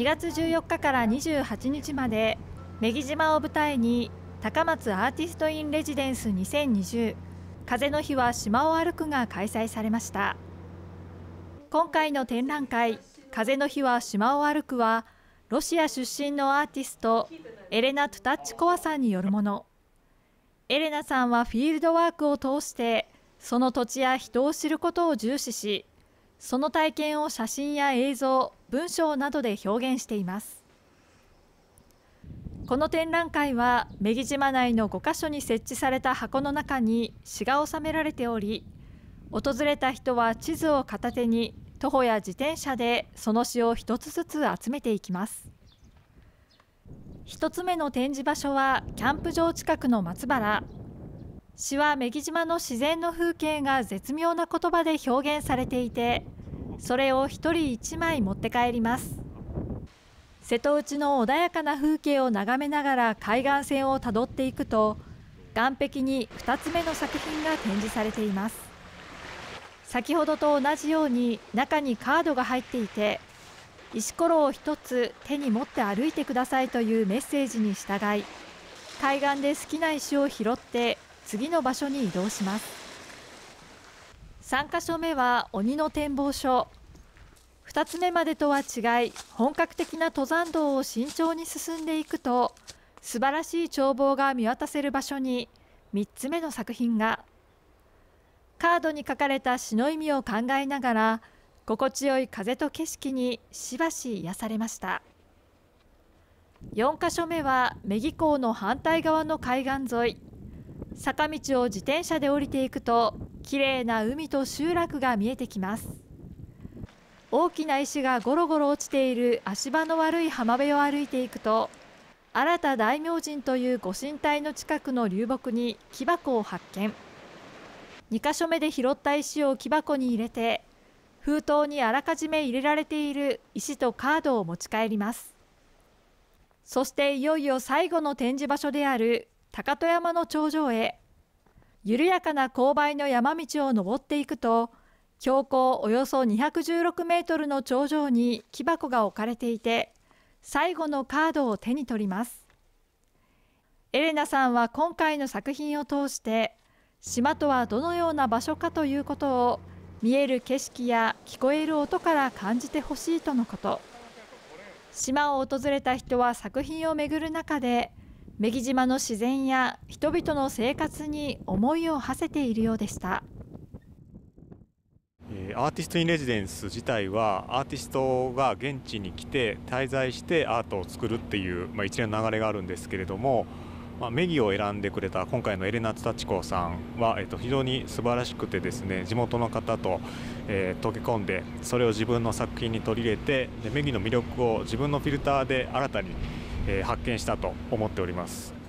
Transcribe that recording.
2月14日から28日まで女木島を舞台に高松アーティスト・イン・レジデンス2020風の日は島を歩くが開催されました。今回の展覧会風の日は島を歩くはロシア出身のアーティストエレナ・トゥタッチコワさんによるもの。エレナさんはフィールドワークを通してその土地や人を知ることを重視しその体験を写真や映像文章などで表現しています。この展覧会は女木島内の5カ所に設置された箱の中に詩が収められており訪れた人は地図を片手に徒歩や自転車でその詩を一つずつ集めていきます。一つ目の展示場所はキャンプ場近くの松原。詩は女木島の自然の風景が絶妙な言葉で表現されていてそれを一人一枚持って帰ります。瀬戸内の穏やかな風景を眺めながら海岸線をたどっていくと岸壁に2つ目の作品が展示されています。先ほどと同じように中にカードが入っていて石ころを1つ手に持って歩いてくださいというメッセージに従い海岸で好きな石を拾って次の場所に移動します。3カ所目は鬼の展望所。2つ目までとは違い本格的な登山道を慎重に進んでいくと素晴らしい眺望が見渡せる場所に3つ目の作品が。カードに書かれた詩の意味を考えながら心地よい風と景色にしばし癒されました。4か所目は女木港の反対側の海岸沿い。坂道を自転車で降りていくと綺麗な海と集落が見えてきます。大きな石がゴロゴロ落ちている足場の悪い浜辺を歩いていくと新田大明神というご神体の近くの流木に木箱を発見。2か所目で拾った石を木箱に入れて封筒にあらかじめ入れられている石とカードを持ち帰ります。そしていよいよ最後の展示場所である高戸山の頂上へ緩やかな勾配の山道を登っていくと標高およそ216メートルの頂上に木箱が置かれていて最後のカードを手に取ります。エレナさんは今回の作品を通して島とはどのような場所かということを見える景色や聞こえる音から感じてほしいとのこと。島を訪れた人は作品を巡る中で女木島の自然や人々の生活に思いを馳せているようでした。アーティスト・イン・レジデンス自体はアーティストが現地に来て滞在してアートを作るっていう、まあ、一連の流れがあるんですけれども、まあ、メギを選んでくれた今回のエレナ・ツタチコさんは、えっと、非常に素晴らしくてですね地元の方と、えー、溶け込んでそれを自分の作品に取り入れてでメギの魅力を自分のフィルターで新たに発見したと思っております。